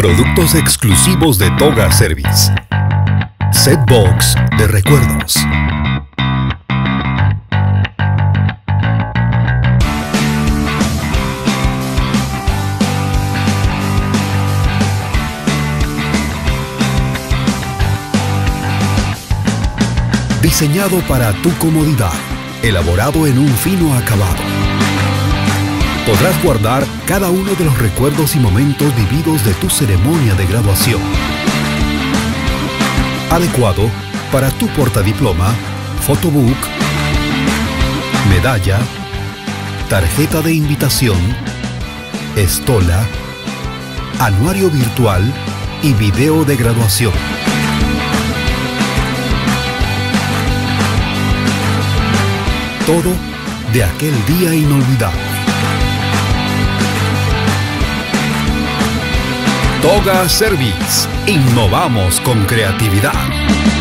Productos exclusivos de Toga Service. Setbox de recuerdos. Diseñado para tu comodidad, elaborado en un fino acabado. Podrás guardar cada uno de los recuerdos y momentos vividos de tu ceremonia de graduación. Adecuado para tu portadiploma, photobook, medalla, tarjeta de invitación, estola, anuario virtual y video de graduación. Todo de aquel día inolvidable. Toga Service. Innovamos con creatividad.